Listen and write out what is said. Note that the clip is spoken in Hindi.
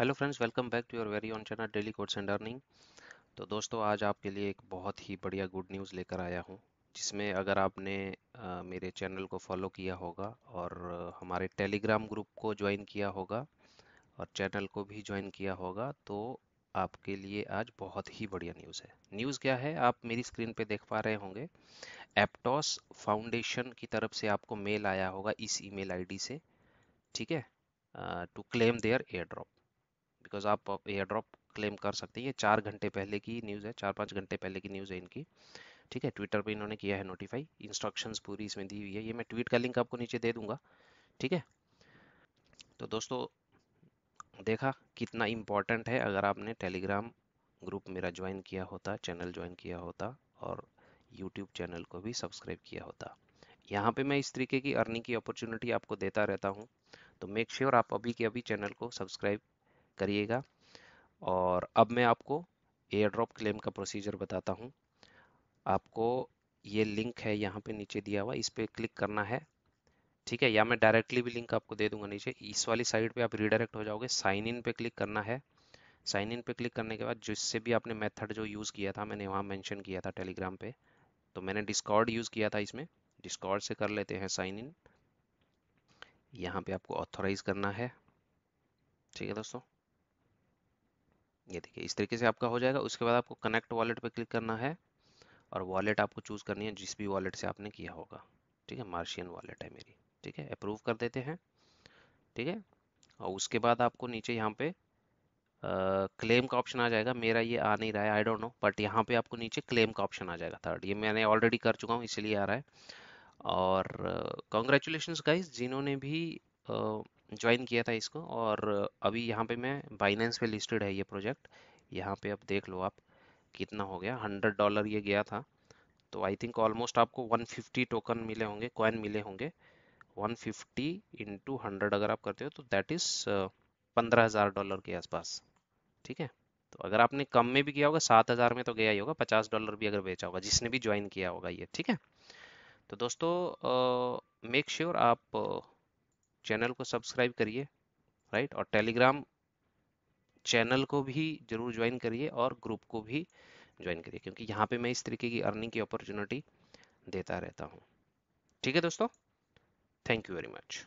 Hello friends welcome back to your very own channel daily codes and earning तो दोस्तों आज आपके लिए एक बहुत ही बढ़िया गुड न्यूज़ लेकर आया हूँ जिसमें अगर आपने आ, मेरे चैनल को फॉलो किया होगा और हमारे टेलीग्राम ग्रुप को ज्वाइन किया होगा और चैनल को भी ज्वाइन किया होगा तो आपके लिए आज बहुत ही बढ़िया न्यूज़ है। न्यूज़ क्या है? आप मेरी स्क्रीन पे देख पा रहे होंगे। एप्टॉस फाउंडेशन की तरफ़ से आपको मेल आया होगा इस ईमेल आईडी से ठीक है? To claim their air drop because आप एयर ड्रॉप क्लेम कर सकते हैं। ये चार घंटे पहले की न्यूज़ है, चार पाँच घंटे पहले की न्यूज़ है इनकी। ठीक है ट्विटर पे इन्होंने किया है नोटिफाई इंस्ट्रक्शंस पूरी इसमें दी हुई है। ये मैं ट्वीट का लिंक आपको नीचे दे दूँगा। ठीक है? तो दोस्तों, देखा कितना इम्पोर्टेंट है अगर आपने टेलीग्राम ग्रुप मेरा ज्वाइन किया होता चैनल ज्वाइन किया होता और यूट्यूब चैनल को भी सब्सक्राइब किया होता। यहाँ पे मैं इस तरीके की अर्निंग की अपॉर्चुनिटी आपको देता रहता हूँ। तो मेक श्योर sure आप अभी के अभी चैनल को सब्सक्राइब करिएगा। और अब मैं आपको एयर ड्रॉप क्लेम का प्रोसीजर बताता हूँ। आपको ये लिंक है यहाँ पे नीचे दिया हुआ, इस पर क्लिक करना है। ठीक है, या मैं डायरेक्टली भी लिंक आपको दे दूँगा नीचे। इस वाली साइड पे आप रीडायरेक्ट हो जाओगे साइन इन पे क्लिक करना है। साइन इन पे क्लिक करने के बाद जिससे भी आपने मेथड जो यूज़ किया था, मैंने वहाँ मेंशन किया था टेलीग्राम पे। तो मैंने डिस्कॉर्ड यूज़ किया था इसमें। डिस्कॉर्ड से कर लेते हैं साइन इन यहाँ पे आपको ऑथोराइज करना है। ठीक है दोस्तों? ये देखिए इस तरीके से आपका हो जाएगा। उसके बाद आपको कनेक्ट वॉलेट पे क्लिक करना है और वॉलेट आपको चूज़ करनी है जिस भी वॉलेट से आपने किया होगा। ठीक है मार्शियन वॉलेट है मेरी। ठीक है अप्रूव कर देते हैं। ठीक है और उसके बाद आपको नीचे यहाँ पे क्लेम का ऑप्शन आ जाएगा। मेरा ये आ नहीं रहा है आई डोंट नो बट यहाँ पे आपको नीचे क्लेम का ऑप्शन आ जाएगा थर्ड ये मैंने ऑलरेडी कर चुका हूँ इसलिए आ रहा है। और कॉन्ग्रेचुलेशन गाइज़ जिन्होंने भी uh, ज्वाइन किया था इसको और अभी यहाँ पे मैं बाइनेंस पे लिस्टेड है ये प्रोजेक्ट यहाँ पे अब देख लो आप कितना हो गया? हंड्रेड डॉलर ये गया था। तो आई थिंक ऑलमोस्ट आपको 150 टोकन मिले होंगे कॉइन मिले होंगे। 150 फिफ्टी इंटू हंड्रेड अगर आप करते हो तो दैट इज़ पंद्रह हज़ार डॉलर के आसपास। ठीक है? तो अगर आपने कम में भी किया होगा सात हज़ार में तो गया ही होगा। पचास डॉलर भी अगर बेचा होगा जिसने भी ज्वाइन किया होगा ये। ठीक है? तो दोस्तों मेक uh, श्योर sure आप uh, चैनल को सब्सक्राइब करिए राइट और टेलीग्राम चैनल को भी ज़रूर ज्वाइन करिए और ग्रुप को भी ज्वाइन करिए, क्योंकि यहाँ पे मैं इस तरीके की अर्निंग की अपॉर्चुनिटी देता रहता हूँ। ठीक है दोस्तों? Thank you very much